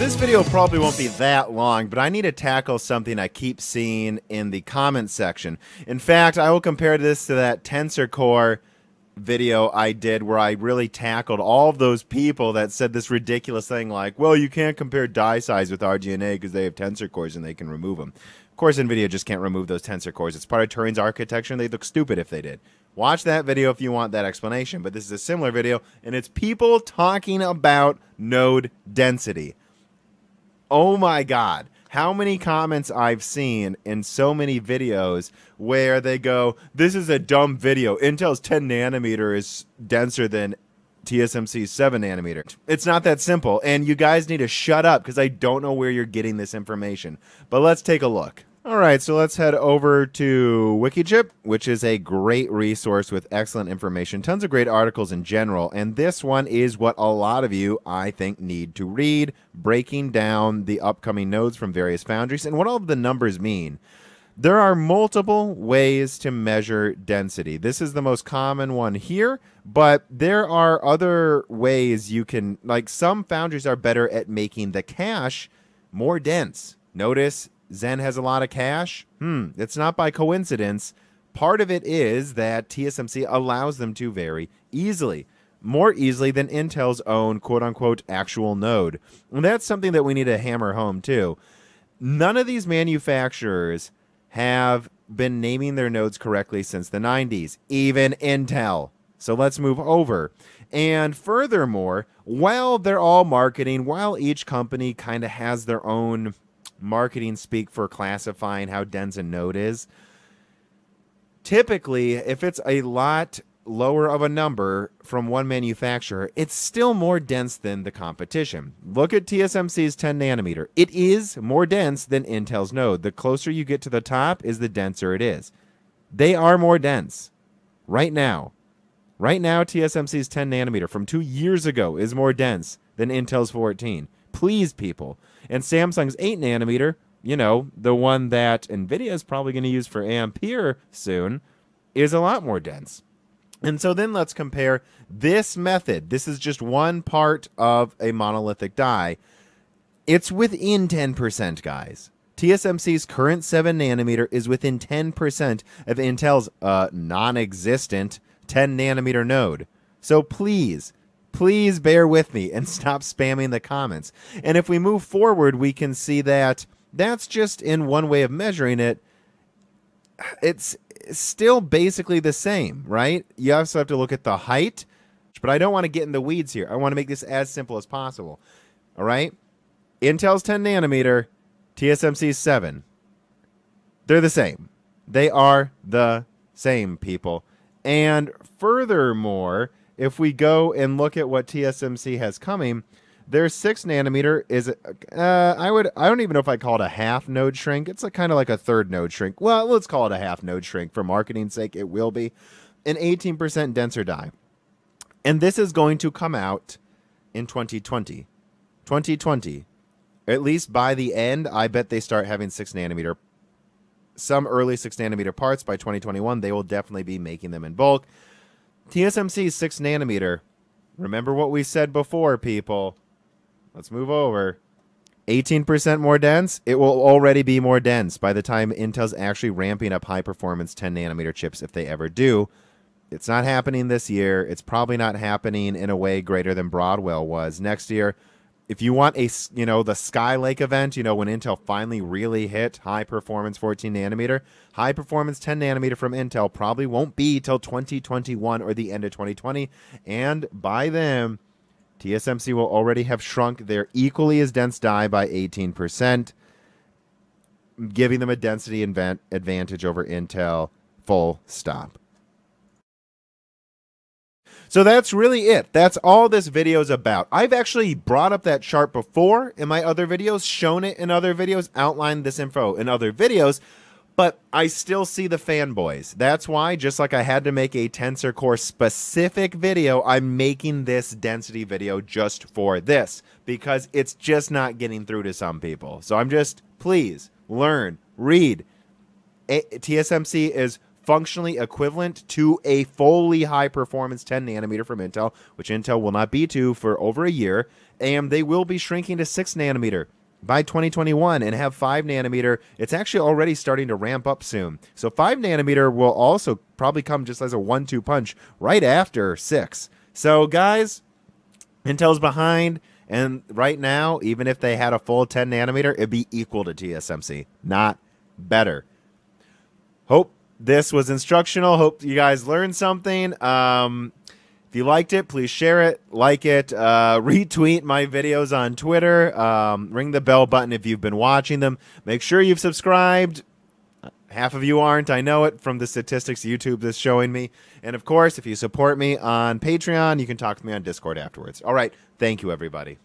this video probably won't be that long, but I need to tackle something I keep seeing in the comment section. In fact, I will compare this to that Tensor Core video I did where I really tackled all of those people that said this ridiculous thing like, well, you can't compare die size with RDNA because they have tensor cores and they can remove them. Of course, NVIDIA just can't remove those tensor cores. It's part of Turing's architecture and they'd look stupid if they did. Watch that video if you want that explanation, but this is a similar video and it's people talking about node density. Oh my god how many comments I've seen in so many videos where they go, This is a dumb video. Intel's 10 nanometer is denser than TSMC's 7 nanometer. It's not that simple. And you guys need to shut up because I don't know where you're getting this information. But let's take a look. All right, so let's head over to Wikichip, which is a great resource with excellent information, tons of great articles in general. And this one is what a lot of you, I think, need to read, breaking down the upcoming nodes from various foundries and what all of the numbers mean. There are multiple ways to measure density. This is the most common one here, but there are other ways you can, like some foundries are better at making the cache more dense. Notice Zen has a lot of cache? Hmm, it's not by coincidence. Part of it is that TSMC allows them to very easily, more easily than Intel's own quote unquote actual node. And that's something that we need to hammer home too. None of these manufacturers have been naming their nodes correctly since the 90s, even Intel. So let's move over. And furthermore, while they're all marketing, while each company kind of has their own marketing speak for classifying how dense a node is. Typically, if it's a lot lower of a number from one manufacturer, it's still more dense than the competition. Look at TSMC's 10 nanometer. It is more dense than Intel's node. The closer you get to the top is the denser it is. They are more dense right now. Right now, TSMC's 10 nanometer from two years ago is more dense than Intel's 14. Please, people, and Samsung's 8 nanometer, you know, the one that NVIDIA is probably going to use for Ampere soon, is a lot more dense. And so then let's compare this method. This is just one part of a monolithic die. It's within 10%, guys. TSMC's current 7 nanometer is within 10% of Intel's uh, non existent 10 nanometer node. So please, please bear with me and stop spamming the comments. And if we move forward, we can see that that's just in one way of measuring it. It's still basically the same, right? You also have to look at the height, but I don't want to get in the weeds here. I want to make this as simple as possible. All right? Intel's 10 nanometer, TSMC's 7. They're the same. They are the same, people. And furthermore, if we go and look at what TSMC has coming, their six nanometer is uh, I would I don't even know if I call it a half node shrink. It's a kind of like a third node shrink. Well, let's call it a half node shrink for marketing sake. It will be an 18% denser die, and this is going to come out in 2020. 2020, at least by the end, I bet they start having six nanometer. Some early six nanometer parts by 2021. They will definitely be making them in bulk. TSMC 6 nanometer. Remember what we said before, people. Let's move over. 18% more dense. It will already be more dense by the time Intel's actually ramping up high performance 10 nanometer chips, if they ever do. It's not happening this year. It's probably not happening in a way greater than Broadwell was next year if you want a you know the Skylake event, you know when Intel finally really hit high performance 14 nanometer, high performance 10 nanometer from Intel probably won't be till 2021 or the end of 2020, and by then TSMC will already have shrunk their equally as dense die by 18%, giving them a density advantage over Intel. Full stop. So that's really it. That's all this video is about. I've actually brought up that chart before in my other videos, shown it in other videos, outlined this info in other videos, but I still see the fanboys. That's why, just like I had to make a Tensor Core specific video, I'm making this density video just for this because it's just not getting through to some people. So I'm just, please learn, read. A- TSMC is functionally equivalent to a fully high performance 10 nanometer from Intel, which Intel will not be to for over a year. And they will be shrinking to 6 nanometer by 2021 and have 5 nanometer. It's actually already starting to ramp up soon. So 5 nanometer will also probably come just as a 1 2 punch right after 6. So, guys, Intel's behind. And right now, even if they had a full 10 nanometer, it'd be equal to TSMC, not better. Hope this was instructional. Hope you guys learned something. Um, if you liked it, please share it, like it, uh, retweet my videos on Twitter, um, ring the bell button if you've been watching them. Make sure you've subscribed. Half of you aren't. I know it from the statistics YouTube is showing me. And of course, if you support me on Patreon, you can talk to me on Discord afterwards. All right. Thank you, everybody.